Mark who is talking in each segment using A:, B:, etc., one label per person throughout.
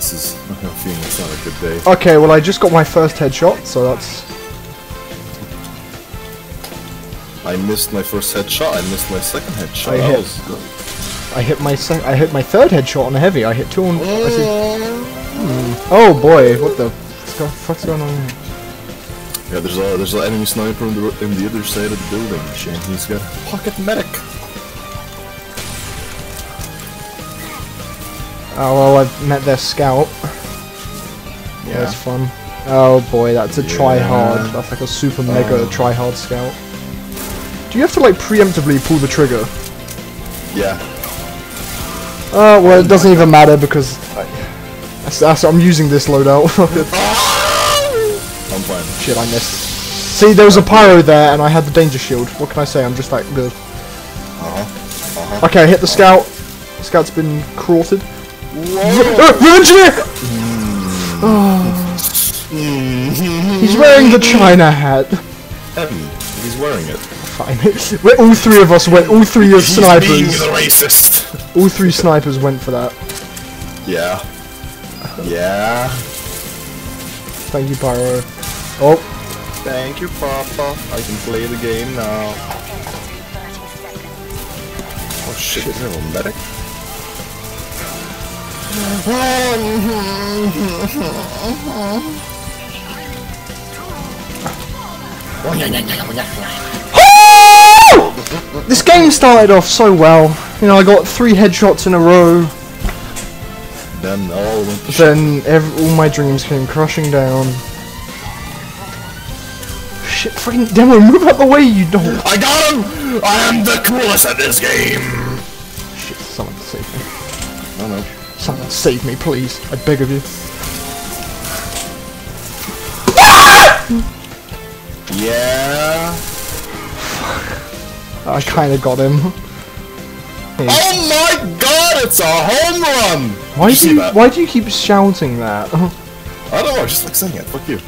A: This is. I have a feeling it's not a good day.
B: Okay, well I just got my first headshot, so that's...
A: I missed my first headshot. I missed my second headshot.
B: I
A: that
B: hit-. I hit my sec I hit my third headshot on a heavy. I hit two on... Said- uh. oh boy, what the fuck's go- fuck's going on here?
A: Yeah, there's a there's an enemy sniper on the in the other side of the building, and he's got a pocket medic.
B: Oh well, I've met their scout.
A: Yeah.
B: That's fun. Oh boy, that's a try hard. That's like a super mega
A: Oh.
B: try hard scout. Do you have to like preemptively pull the trigger?
A: Yeah.
B: Uh, well, it doesn't even matter because I, that's, that's, I'm using this loadout.
A: I'm fine.
B: Shit, I missed. See, there was a pyro there, and I had the danger shield. What can I say? I'm just that good.
A: Uh-huh. Uh-huh.
B: Okay, I hit the scout. The Scout's been croughted.
A: Whoa!
B: Ranger!
A: Mm.
B: He's wearing the China hat.
A: Heavy. He's wearing it.
B: Fine. We're- all three of us went. All three of
A: He's being
B: snipers.
A: the racist.
B: All three snipers went for that.
A: Yeah. Yeah.
B: Thank you, Pyro. Oh,
A: Thank you, Papa. I can play the game now. Oh shit, is there a medic?
B: this game started off so well. You know, I got three headshots in a row.
A: Then all went to.
B: Then ev all my dreams came crushing down. Shit, freaking demo, move out the way, you don't.
A: I got him! I am the coolest at this game!
B: Shit, someone save me.
A: Oh no.
B: Someone save me, please. I beg of you.
A: Yeah.
B: I kinda got him.
A: Oh my god, it's a home run!
B: why do you
A: that?
B: why do you keep shouting that?
A: I don't know, I just like saying it. Fuck you.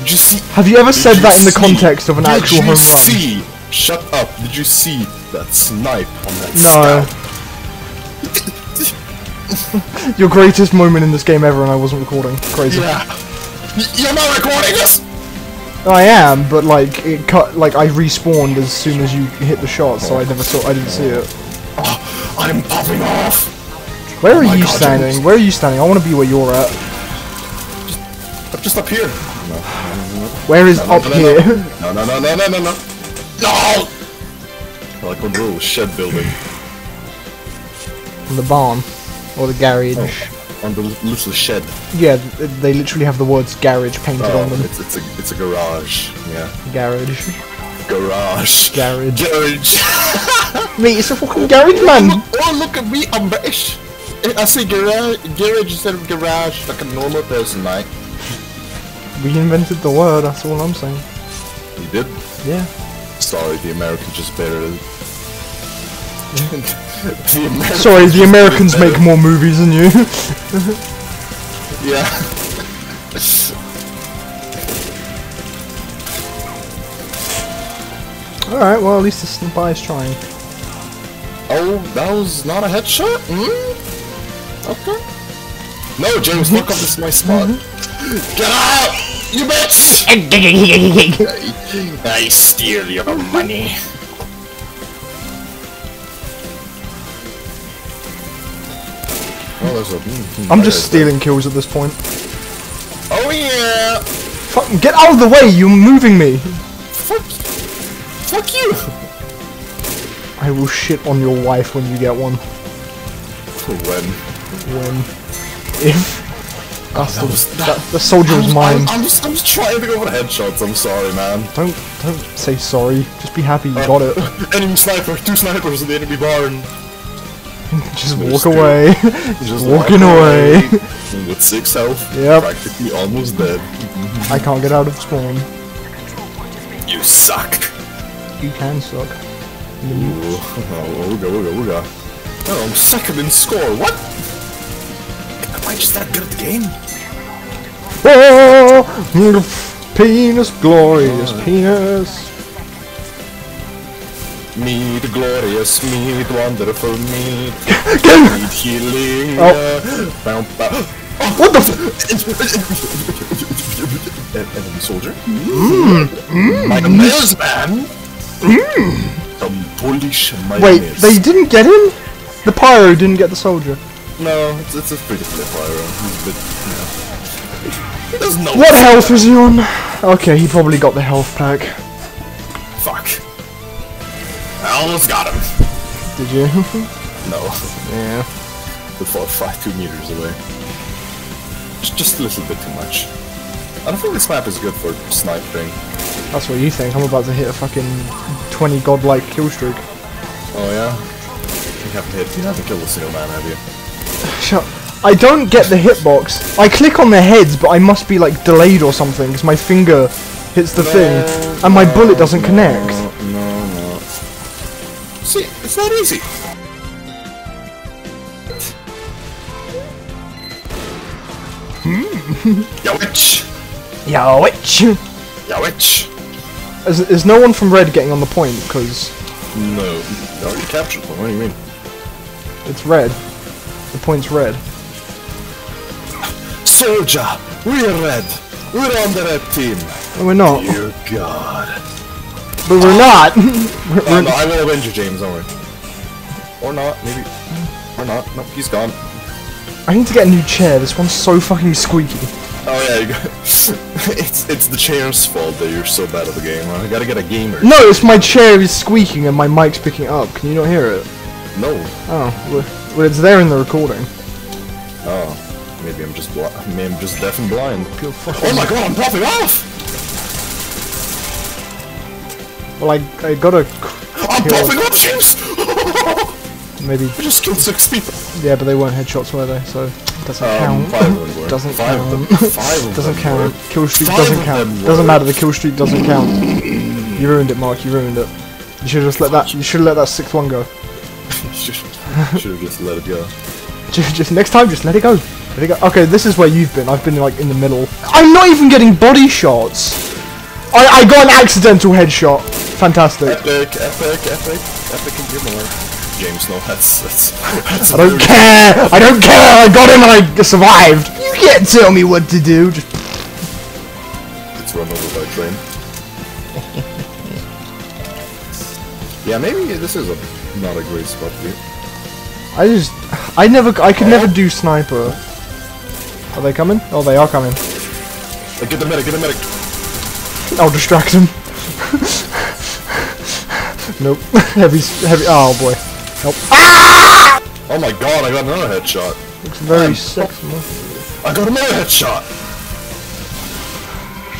A: Did you see?
B: Have you ever
A: Did
B: said
A: you
B: that in the context of an
A: did
B: actual home run?
A: Did you see? Shut up. Did you see that snipe on that
B: No.
A: scout?
B: Your greatest moment in this game ever, and I wasn't recording. Crazy.
A: Yeah. You're not recording this?
B: I am, but like it cut. Like I respawned as soon as you hit the shot, so I never saw. I didn't see it.
A: Oh, I'm popping off.
B: Where are oh
A: my
B: you
A: God,
B: standing? Where are you standing? I want to be where you're at.
A: I'm just up here. No,
B: Where is
A: no, no,
B: up
A: no, no,
B: here?
A: No, no, no, no, no, no, no. No! Like a little shed building.
B: In the barn or the garage.
A: Oh, and the little shed.
B: Yeah, they literally have the words garage painted
A: Oh,
B: on them.
A: it's, it's, a, it's a garage. Yeah.
B: Garage.
A: Garage.
B: Garage.
A: Garage.
B: Mate, it's a fucking garage, man.
A: Oh, look oh, at me, I'm British. I say garage, garage instead of garage, like a normal person, like.
B: We invented the word. That's all I'm saying.
A: You did?
B: Yeah.
A: Sorry, the Americans just better. The Americans
B: Sorry, the Americans make more movies than you.
A: Yeah.
B: Alright, well, at least the spy is trying.
A: oh, that was not a headshot? Hmm? Okay. No, James, fuck off, this is my spot. Get out! You bitch! I steal your money. A.
B: I'm just stealing kills at this point.
A: Oh yeah!
B: Fuck, get out of the way, you're moving me!
A: Fuck! Fuck you!
B: I will shit on your wife when you get one.
A: When?
B: When. If. That's
A: that
B: the,
A: was-
B: that, the soldier is
A: I'm,
B: mine.
A: I'm, I'm just, I'm just trying to go for headshots. I'm sorry, man.
B: Don't, don't say sorry. Just be happy you uh, got it.
A: enemy sniper, two snipers in the enemy barn.
B: Just
A: There's
B: walk
A: two.
B: away.
A: Just
B: Walking
A: walk
B: away.
A: With six health.
B: Yep.
A: Practically almost dead.
B: I can't get out of spawn.
A: You suck.
B: You can suck.
A: Ooh. Oh, oh, we go, we go, we go. Oh, I'm second in score. What? Am I just that good at the game?
B: Oh, penis, glorious oh. penis.
A: Meat, glorious meat, wonderful meat. Meat healing.
B: Oh.
A: bow, bow.
B: Ah, what the f-
A: En- Enemy soldier. Hmm. Mm. Mayonnaise man. Hmm. Some Polish mayonnaise.
B: Wait, they didn't get him? The pyro didn't get the soldier.
A: No, it's, it's a pretty flip pyro. He's a bit, you know. He doesn't know.
B: What health was he on? Okay, he probably got the health pack.
A: Fuck. I almost got him.
B: Did you?
A: No.
B: yeah.
A: We fought five, two meters away. Just, just a little bit too much. I don't think this map is good for sniping.
B: That's what you think. I'm about to hit a fucking 20 godlike kill streak.
A: Oh yeah? You haven't hit, you haven't killed a single man, have you?
B: Shut. I don't get the hitbox. I click on their heads, but I must be like delayed or something because my finger hits the thing uh, and my bullet doesn't connect.
A: No, no, no. See, it's not easy. Hmm. Ya witch!
B: Yeah, which?
A: Ya witch!
B: Is, is no one from Red getting on the point? Because
A: No, you already captured one. What do you mean?
B: it's red. The point's red.
A: Soldier, we're red. We're on the red team.
B: No, we're not.
A: Dear God.
B: But we're not.
A: Oh, no, I will avenge you, James. Don't worry. Or not, maybe. Or not. No, he's gone.
B: I need to get a new chair. This one's so fucking squeaky.
A: Oh yeah, you got. it's it's the chair's fault that you're so bad at the game. Huh? I gotta get a gamer.
B: No, it's my chair is squeaking and my mic's picking up. Can you not hear it?
A: No.
B: Oh, well, well it's there in the recording.
A: Oh, maybe I'm just bli- maybe I'm just deaf and blind. Oh my god, I'm popping off!
B: Well, I I gotta
A: I'm
B: kill.
A: popping off, James!
B: Maybe
A: I just killed six people.
B: yeah, but they weren't headshots, were they? So doesn't
A: Um,
B: count.
A: five of them were.
B: doesn't
A: Five of
B: count.
A: them- five of
B: doesn't
A: them
B: count.
A: were.
B: Kill streak
A: Five
B: doesn't count. Doesn't matter. The kill streak doesn't count. You ruined it, Mark. You ruined it. You should just let that. You should let that sixth one go.
A: Should have just let it go.
B: Just, just next time, just let it go. Let it go. Okay, this is where you've been. I've been like in the middle. I'm not even getting body shots. I I got an accidental headshot. Fantastic.
A: Epic, epic, epic, epic and humor. James, no, that's that's. that's
B: I don't care. I don't care. I got him and I survived. You can't tell me what to do. Just
A: It's run over by train. yeah, maybe this is a not a great spot for you.
B: I just, I never, I could never do sniper. Are they coming? Oh, they are coming.
A: Hey, get the medic, get the medic.
B: I'll distract him. nope. heavy, heavy. Oh boy. Help. Ah!
A: Oh my god, I got another headshot.
B: Looks very
A: I'm-
B: sexy.
A: I got another headshot.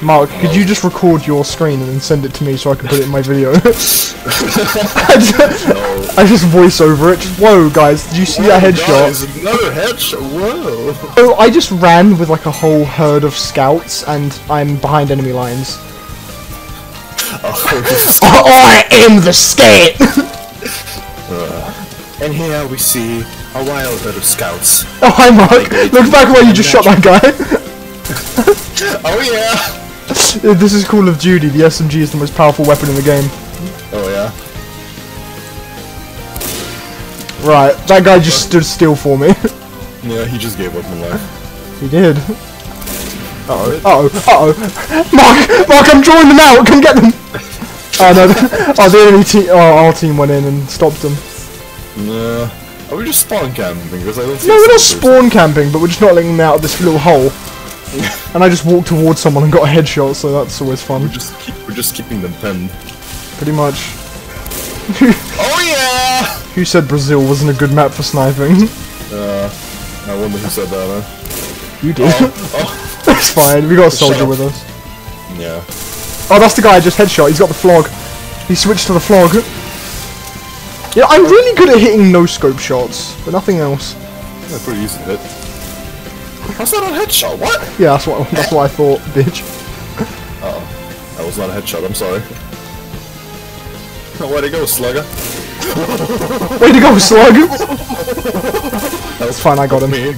B: Mark, could you just record your screen and then send it to me so I can put it in my video? I just, I just voice over it. Just, whoa, guys, did you see that
A: Oh,
B: headshot?
A: guys, another headshot. Whoa.
B: Oh, I just ran with like a whole herd of scouts and I'm behind enemy lines.
A: Oh, this is-
B: I am the scout!
A: and here we see a wild herd of scouts.
B: oh, hi Mark. Look back where you just shot that guy.
A: Oh yeah.
B: this is Call of Duty. The SMG is the most powerful weapon in the game.
A: Oh yeah.
B: Right, that guy just stood still for me.
A: Yeah, he just gave up on life.
B: he did. Uh oh, uh oh, uh oh. Mark, Mark, I'm drawing them out. Come get them. Oh no, oh the enemy team, oh our team went in and stopped them.
A: Nah. Are we just spawn camping? Because I don't see
B: No, we're not spawn camping, but we're just not letting them out of this little hole. And I just walked towards someone and got a headshot, so that's always fun.
A: We're just keep, we're just keeping them pinned.
B: Pretty much.
A: Oh yeah!
B: Who said Brazil wasn't a good map for sniping?
A: Uh, I wonder who said that, huh?
B: You did.
A: Oh,
B: it's fine, we got a soldier with us.
A: yeah.
B: Oh, that's the guy I just headshot. He's got the flog. He switched to the flog. Yeah, I'm really good at hitting no scope shots, but nothing else.
A: yeah pretty easy to hit. How's that a headshot? What?
B: Yeah, that's what that's what I thought, bitch.
A: Oh, that was not a headshot, I'm sorry. Where'd it go, slugger?
B: Way to go, slug! That's fine, I got him. I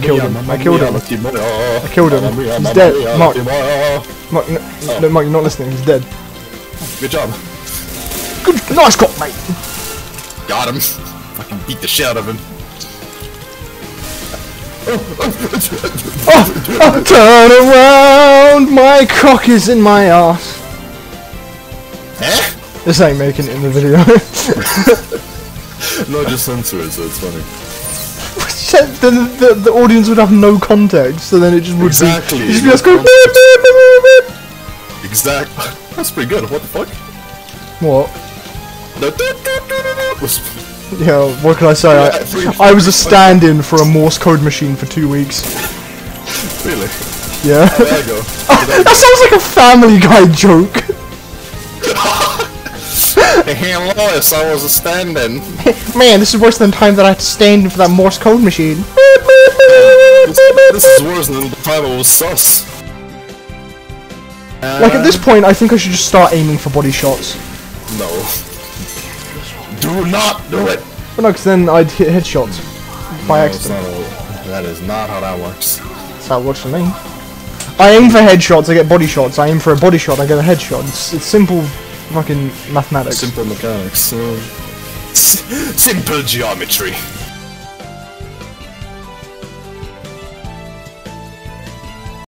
B: killed him. I killed him.
A: I
B: killed him. He's dead. Mark. Mark, no, no, Mark, you're not listening. He's dead.
A: Good job.
B: Good, nice cop, mate.
A: Got him. Fucking beat the shit out of him.
B: Oh, turn around, my cock is in my ass.
A: Eh?
B: This ain't making it in the video.
A: No, just censor it, so it's funny.
B: Then the, the, audience would have no context, so then it just would
A: Exactly,
B: be. It'd just be
A: no
B: us going.
A: context.
B: "Beep, beep, beep, beep, beep."
A: Exact. That's pretty good. What the fuck?
B: What? Yeah, what can I say?
A: Yeah,
B: I, I was a stand-in for a Morse code machine for two weeks.
A: Really?
B: Yeah.
A: There you go.
B: that sounds like a Family Guy joke.
A: hey, Lois, I was a stand-in.
B: Man, this is worse than the time that I had to stand in for that Morse code machine.
A: This, this is worse than the time I was sus.
B: Like at this point, I think I should just start aiming for body shots.
A: No. Do not do it.
B: But no, because then I'd hit headshots by
A: No,
B: accident.
A: how- that is not how that works.
B: That's how it works for me. I aim for headshots, I get body shots. I aim for a body shot, I get a headshot. It's, it's simple fucking mathematics.
A: Simple mechanics. simple geometry.